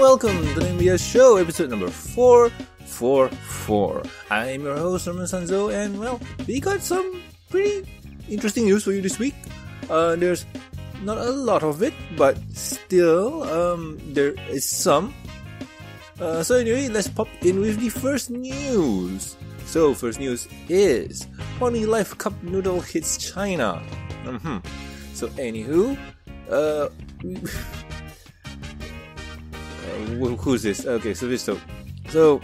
welcome to the MBS Show, episode number 444. I'm your host, Norman Sanzo, and well, we got some pretty interesting news for you this week. Uh, there's not a lot of it, but still, um, there is some. Uh, so anyway, let's pop in with the first news. So, first news is Pony Life Cup Noodle hits China. Mm-hmm. So, anywho, uh, who's this? Okay, Sethisto. So,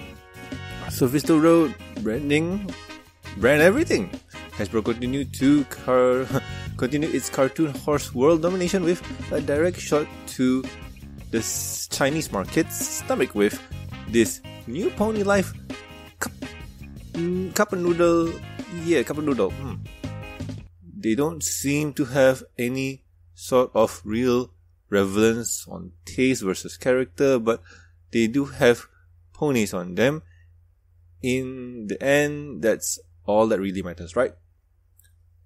Sethisto wrote branding, brand everything. Hasbro continued to car- continue its cartoon horse world domination with a direct shot to the Chinese market's stomach with this new Pony Life cup, mm, noodle. Yeah, cup noodle. Hmm. They don't seem to have any sort of real relevance on taste versus character, but they do have ponies on them. In the end, that's all that really matters, right?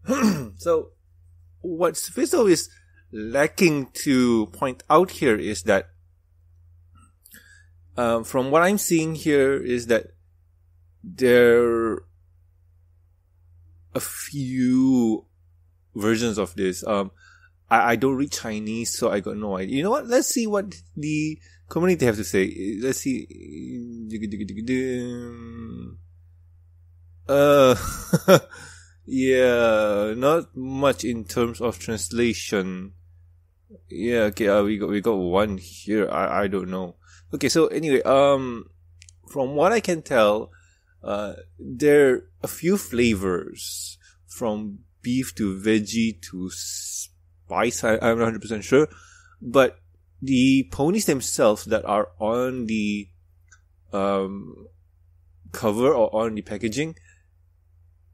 so, what Fizzle is lacking to point out here is that, um, from what I'm seeing here, is that there are a few versions of this. Um, I, I don't read Chinese, so I got no idea. You know what? Let's see what the community have to say. Let's see. Uh, yeah, not much in terms of translation. Yeah, okay, uh, we got we got one here. I I don't know. Okay, so anyway, um, from what I can tell, uh, there are a few flavors from beef to veggie to I, I'm not 100% sure. But the ponies themselves that are on the um, cover or on the packaging,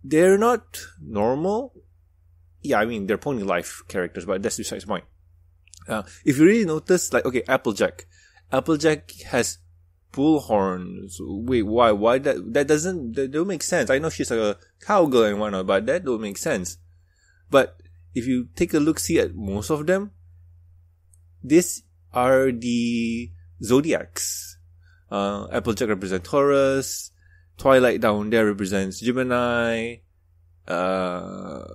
they're not normal. Yeah, I mean, they're pony life characters, but that's besides the point. Uh, if you really notice, like, okay, Applejack. Applejack has bull horns. Wait, why? Why that? That doesn't, that don't make sense. I know she's a cowgirl and whatnot, but that don't make sense. But if you take a look, see at most of them, these are the zodiacs. Uh, Applejack represents Taurus. Twilight down there represents Gemini. Uh,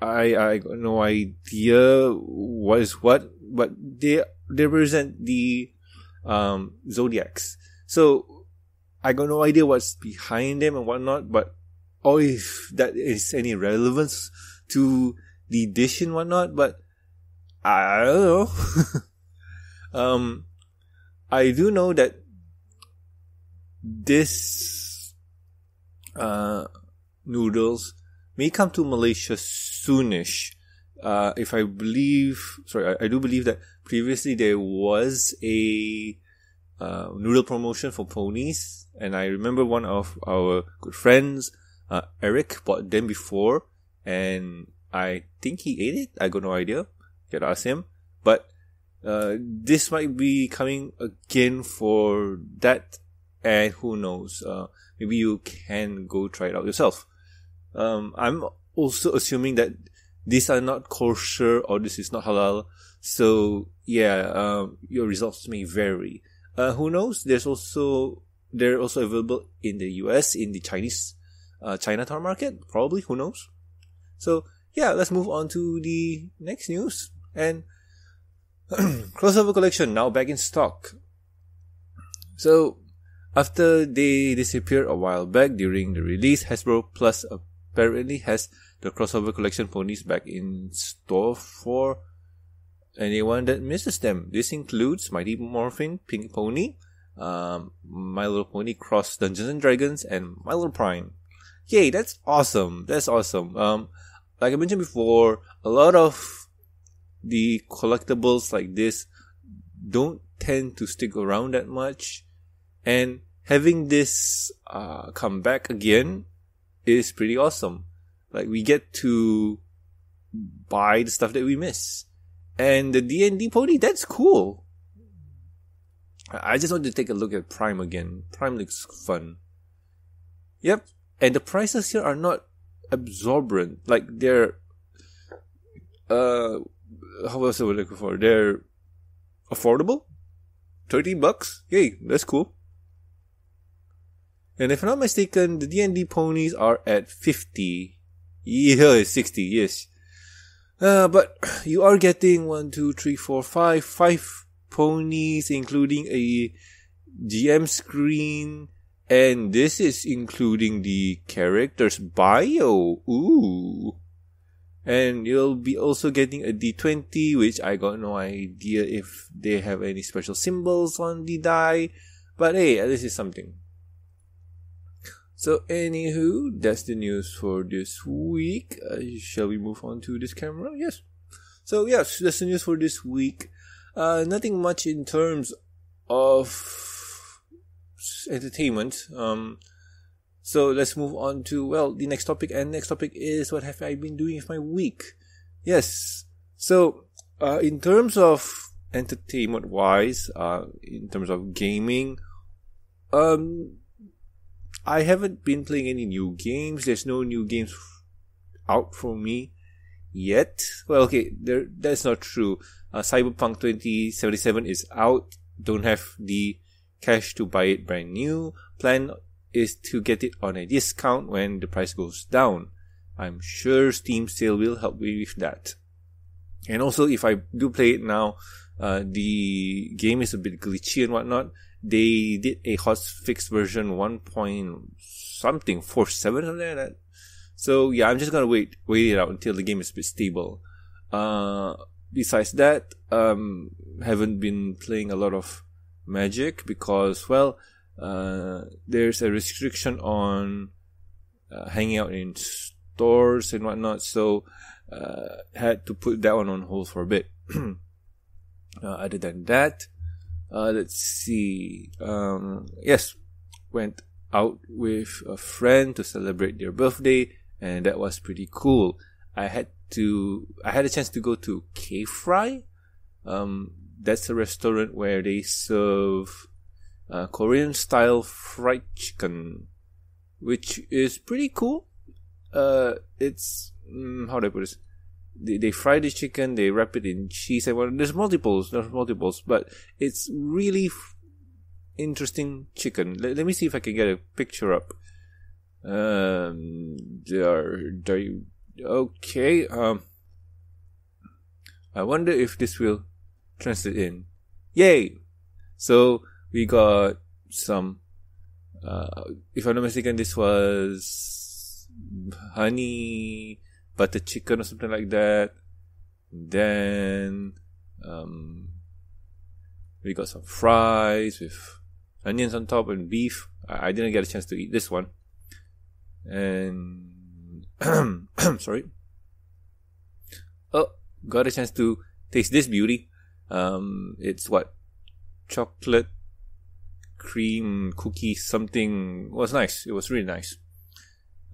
I I got no idea what is what, but they they represent the um zodiacs. So I got no idea what's behind them and whatnot, but or if that is any relevance to the dish and whatnot, but I don't know. um, I do know that this uh, noodles may come to Malaysia soonish. Uh, if I believe, sorry, I, I, do believe that previously there was a uh, noodle promotion for ponies, and I remember one of our good friends, uh, Eric, bought them before, and I think he ate it. I got no idea. Gotta ask him. But uh, this might be coming again for that, and who knows? Uh, maybe you can go try it out yourself. Um, I'm also assuming that these are not kosher or this is not halal. So yeah, um, your results may vary. Uh, who knows? There's also they're also available in the US in the Chinese uh, Chinatown market. Probably, who knows? So yeah, let's move on to the next news. And crossover collection now back in stock. So after they disappeared a while back during the release, Hasbro Pulse apparently has the crossover collection ponies back in store for anyone that misses them. This includes Mighty Morphin Pink Pony, um, My Little Pony Cross Dungeons and Dragons, and My Little Prime. Yay, that's awesome. That's awesome. Um, like I mentioned before, a lot of the collectibles like this don't tend to stick around that much. And having this uh, come back again is pretty awesome. Like we get to buy the stuff that we miss. And the D&D pony, that's cool. I just want to take a look at Prime again. Prime looks fun. Yep. And the prices here are not absorbent. Like they're uh how else are we looking for? They're affordable. 30 bucks. Yay, that's cool. And if I'm not mistaken, the D&D ponies are at 50. Yeah, 60, yes. Uh, but you are getting one, two, three, four, five, five ponies, including a GM screen, and this is including the character's bio. Ooh. And you'll be also getting a D20, which I got no idea if they have any special symbols on the die. But hey, this is something. So, anywho, that's the news for this week. Uh, shall we move on to this camera? Yes. So, yes, that's the news for this week. Uh, nothing much in terms of entertainment. Um, so let's move on to, well, the next topic. And next topic is what have I been doing with my week? Yes. So, uh, in terms of entertainment wise, uh, in terms of gaming, um, I haven't been playing any new games. There's no new games out for me yet. Well, okay, there, that's not true. Uh, Cyberpunk 2077 is out. Don't have the cash to buy it brand new. Plan is to get it on a discount when the price goes down. I'm sure Steam sale will help me with that. And also, if I do play it now, uh, the game is a bit glitchy and whatnot. They did a hot fix version 1. Point something 47 something like that. So yeah, I'm just gonna wait wait it out until the game is a bit stable. Uh, besides that, um, haven't been playing a lot of Magic because well, uh, there's a restriction on uh, hanging out in stores and whatnot, so uh, had to put that one on hold for a bit. Uh, other than that, uh, let's see. Um, yes, went out with a friend to celebrate their birthday, and that was pretty cool. I had to, I had a chance to go to K Fry. Um, that's a restaurant where they serve uh, Korean style fried chicken, which is pretty cool. Uh, it's mm, how do I put this? They, they fry the chicken, they wrap it in cheese, and well, there's multiples, there's multiples, but it's really f- interesting chicken. Let, let me see if I can get a picture up. Um, there, there, okay. Um, I wonder if this will translate in. Yay! So we got some. Uh, if I'm not mistaken, this was honey butter chicken or something like that. Then um, we got some fries with onions on top and beef. I, I didn't get a chance to eat this one. And sorry. Oh, got a chance to taste this beauty. Um, it's what chocolate cream cookie something it was nice. It was really nice.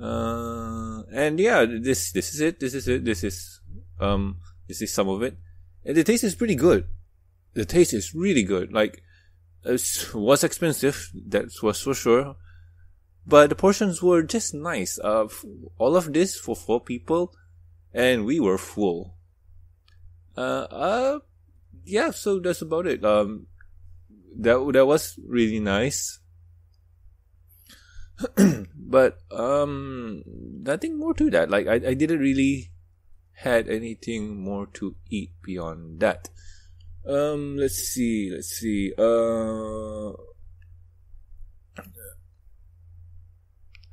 Uh, and yeah, this this is it. This is it. This is um this is some of it, and the taste is pretty good. The taste is really good. Like it was expensive, that was for sure, but the portions were just nice. Uh, all of this for four people, and we were full. Uh, uh, yeah. So that's about it. Um, that that was really nice. but um nothing more to that. Like I, I didn't really had anything more to eat beyond that. Um let's see, let's see. Uh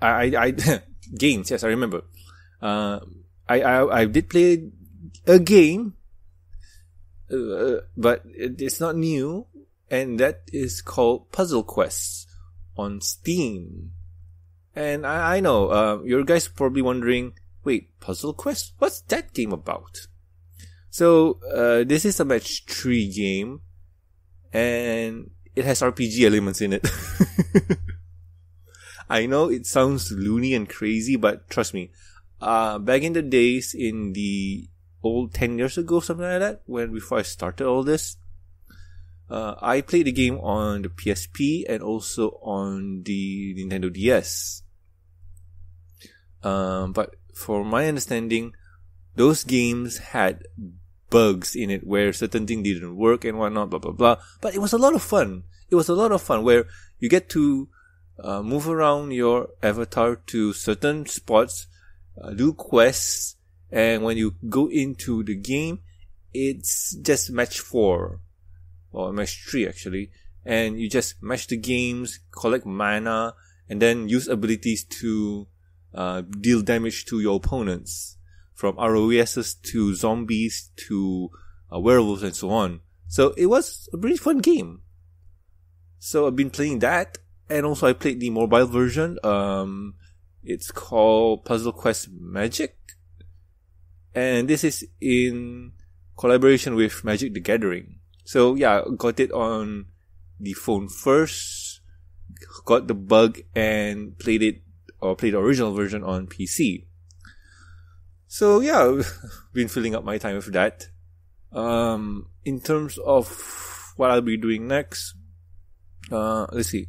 I I, games, yes, I remember. Uh I I I did play a game uh, but it's not new and that is called Puzzle Quests on Steam. And I, I know, uh, your guys probably wondering, wait, Puzzle Quest? What's that game about? So, uh, this is a match 3 game, and it has RPG elements in it. I know it sounds loony and crazy, but trust me, uh, back in the days, in the old 10 years ago, something like that, when before I started all this, uh, I played the game on the PSP and also on the Nintendo DS. Um, but for my understanding, those games had bugs in it where certain things didn't work and whatnot, blah blah blah. But it was a lot of fun. It was a lot of fun where you get to uh, move around your avatar to certain spots, uh, do quests, and when you go into the game, it's just match four or match three actually, and you just match the games, collect mana, and then use abilities to uh, deal damage to your opponents, from ROESs to zombies to uh, werewolves and so on. So it was a pretty fun game. So I've been playing that, and also I played the mobile version. Um, it's called Puzzle Quest Magic, and this is in collaboration with Magic the Gathering. So yeah, got it on the phone first, got the bug and played it or played the original version on PC. So yeah, been filling up my time with that. Um, in terms of what I'll be doing next, uh, let's see.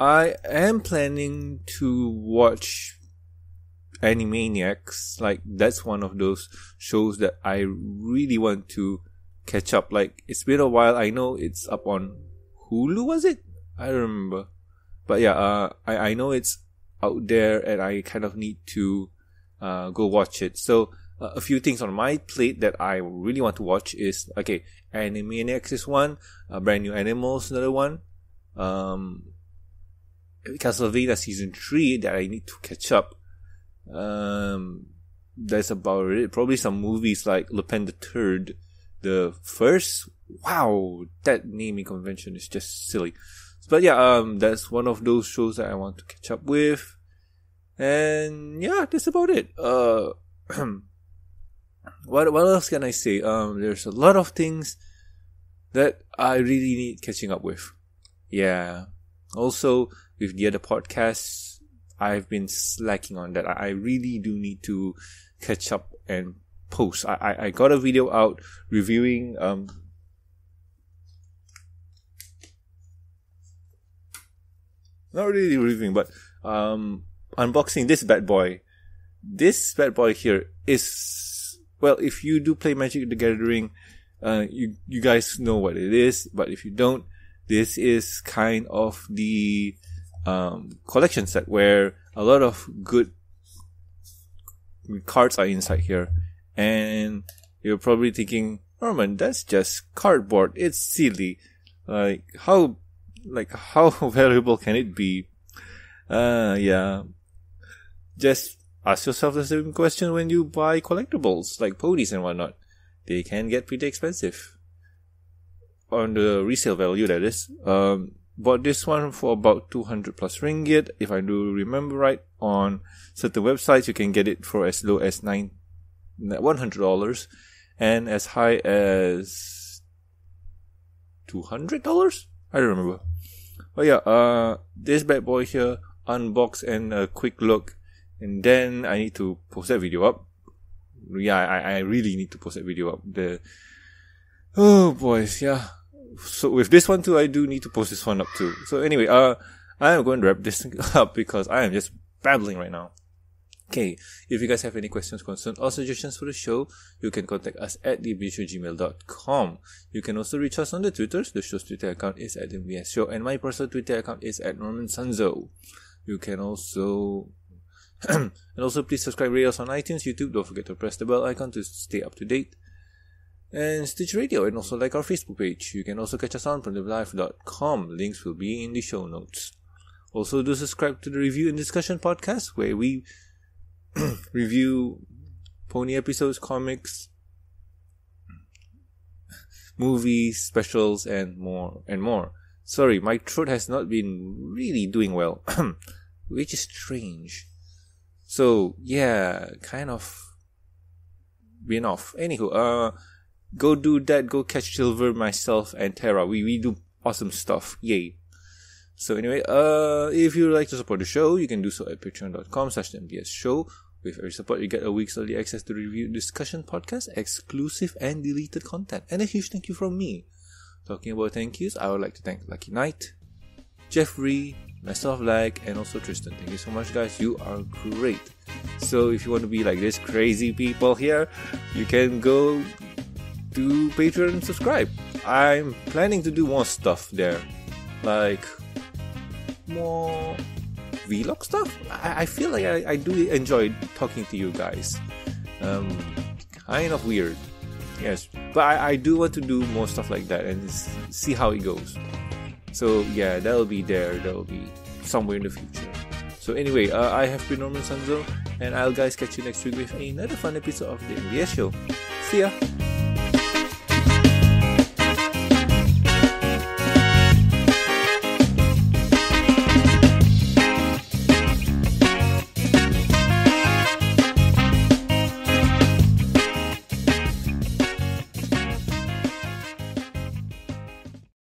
I am planning to watch Animaniacs. Like that's one of those shows that I really want to catch up. Like it's been a while. I know it's up on Hulu. Was it? I don't remember. But yeah, uh, I I know it's out there, and I kind of need to uh, go watch it. So uh, a few things on my plate that I really want to watch is okay. Animaniacs is one. Uh, Brand New Animals another one. Um, Castlevania season three that I need to catch up. Um, that's about it. Probably some movies like Lupin the Third, the first. Wow, that naming convention is just silly. But yeah, um, that's one of those shows that I want to catch up with. And yeah, that's about it. Uh, what what else can I say? Um, there's a lot of things that I really need catching up with. Yeah. Also, with the other podcasts, I've been slacking on that. I really do need to catch up and post. I, I, I got a video out reviewing um not really reviewing, but um unboxing this bad boy. This bad boy here is well, if you do play Magic the Gathering, uh, you you guys know what it is. But if you don't, this is kind of the um, collection set where a lot of good cards are inside here. And you're probably thinking, Norman, that's just cardboard. It's silly. Like, how, like, how valuable can it be? Uh, yeah. Just ask yourself the same question when you buy collectibles, like ponies and whatnot. They can get pretty expensive. On the resale value, that is. Um, bought this one for about 200 plus ringgit. If I do remember right, on certain websites, you can get it for as low as nine, $100 and as high as $200? I don't remember. But yeah, uh, this bad boy here, unbox and a quick look. And then I need to post that video up. Yeah, I, I really need to post that video up. The, oh boys, yeah so with this one too, I do need to post this one up too. So anyway, uh, I am going to wrap this up because I am just babbling right now. Okay, if you guys have any questions, concerns, or suggestions for the show, you can contact us at thebshow.gmail.com. You can also reach us on the Twitters. The show's Twitter account is at Show, and my personal Twitter account is at Norman Sanzo. You can also and also please subscribe rate us on iTunes, YouTube. Don't forget to press the bell icon to stay up to date and Stitcher Radio and also like our Facebook page. You can also catch us on primitivelife.com. Links will be in the show notes. Also do subscribe to the Review and Discussion podcast where we review pony episodes, comics, movies, specials, and more and more. Sorry, my throat has not been really doing well, which is strange. So yeah, kind of been off. Anywho, uh, go do that. Go catch Silver, myself, and Terra. We we do awesome stuff. Yay! So anyway, uh, if you would like to support the show, you can do so at patreon.com slash MBS show. With every support, you get a week's early access to review discussion podcast, exclusive and deleted content, and a huge thank you from me. Talking about thank yous, I would like to thank Lucky Knight, Jeffrey, myself Lag, and also Tristan. Thank you so much, guys. You are great. So if you want to be like this crazy people here, you can go to Patreon and subscribe. I'm planning to do more stuff there, like more vlog stuff. I, I feel like I, I do enjoy talking to you guys. Um, kind of weird, yes, but I, I do want to do more stuff like that and see how it goes. So yeah, that'll be there. That'll be somewhere in the future. So anyway, uh, I have been Norman Sanzo, and I'll guys catch you next week with another fun episode of the MBS show. See ya!